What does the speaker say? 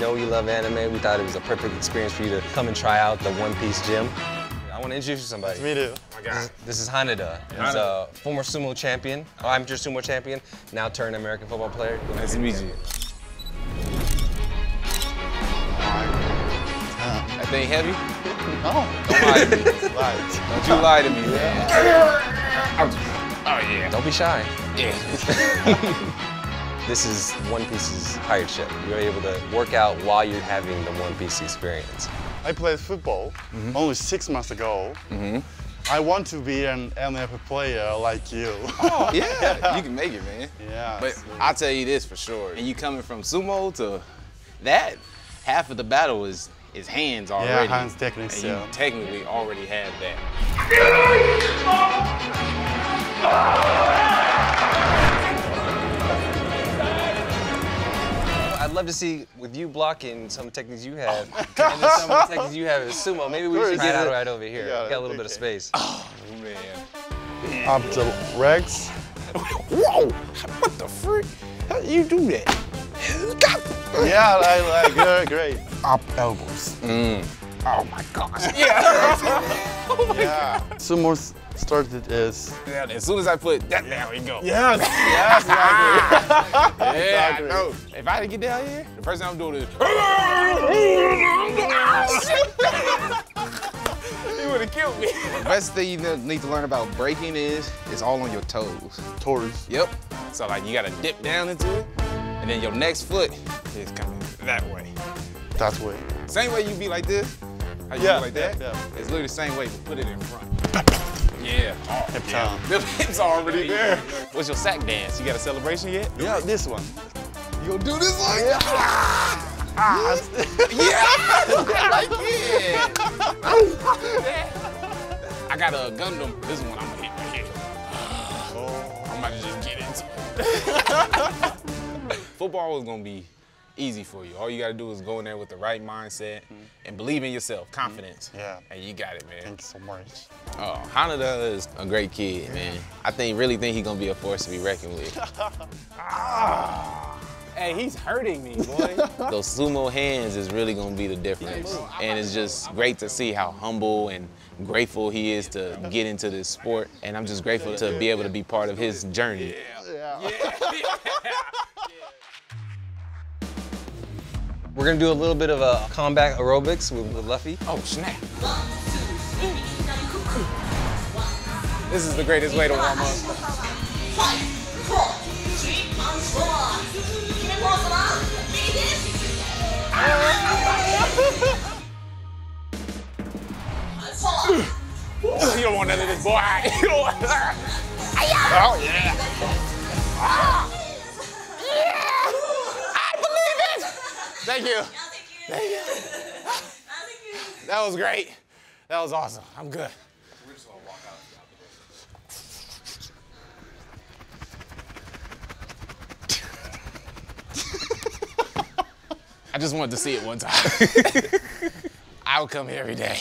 know you love anime. We thought it was a perfect experience for you to come and try out the One Piece gym. I want to introduce you to somebody. Me too. This is, this is Haneda. He's a former sumo champion, oh, amateur sumo champion, now turned American football player. Nice to meet you. That thing heavy? No. Don't lie to me. Right. Don't you lie to me, man. Oh, yeah. Don't be shy. Yeah. This is One Piece's hired ship. You're able to work out while you're having the One Piece experience. I played football mm-hmm. only six months ago. Mm-hmm. I want to be an NFL player like you. Oh, yeah. You can make it, man. yeah. But so- I'll tell you this for sure. And you coming from sumo to that, half of the battle is is hands already. Yeah, hands techniques, And you technically already have that. I'd love to see with you blocking some techniques you have, oh and then some of the techniques you have as sumo. Maybe we Course, should try it out right over here. Yeah, got a little bit of space. Oh, man. up the legs. Whoa! What the freak? How do you do that? Yeah, I like great, great. Up elbows. Mm. Oh my gosh. Yeah. oh my Yeah. Sumo s- started is. Yeah, as soon as I put that down, we go. Yes. yes. Exactly. Yeah, Exactly. I know. If I had to get down here, the first thing I'm doing is. he would have killed me. The best thing you need to learn about breaking is it's all on your toes. Tories. Yep. So like you gotta dip down into it, and then your next foot is coming that way. That way. Same way you be like this. How you Yeah, be like that? yeah, yeah. It's literally the same way, but put it in front. Yeah. Oh, Hip yeah. town. The hips already there. What's your sack dance? You got a celebration yet? Yeah, this one. You gonna do this like Yeah. Yeah! like yeah! I got a Gundam. This one I'm gonna hit right here. Oh. I'm about to just get into it. Football was gonna be easy for you. All you gotta do is go in there with the right mindset and believe in yourself, confidence. Yeah. And you got it, man. Thank you so much. Oh, Hanada is a great kid, man. I think really think he's gonna be a force to be reckoned with. ah. Hey, he's hurting me, boy. Those sumo hands is really gonna be the difference. And it's just great to see how humble and grateful he is to get into this sport. And I'm just grateful to be able to be part of his journey. We're gonna do a little bit of a combat aerobics with, with Luffy. Oh, snap. This is the greatest way to warm up. You don't want none of this, boy. You don't want Oh, yeah. Thank you. Thank you. That was great. That was awesome. I'm good. I just wanted to see it one time. I would come here every day.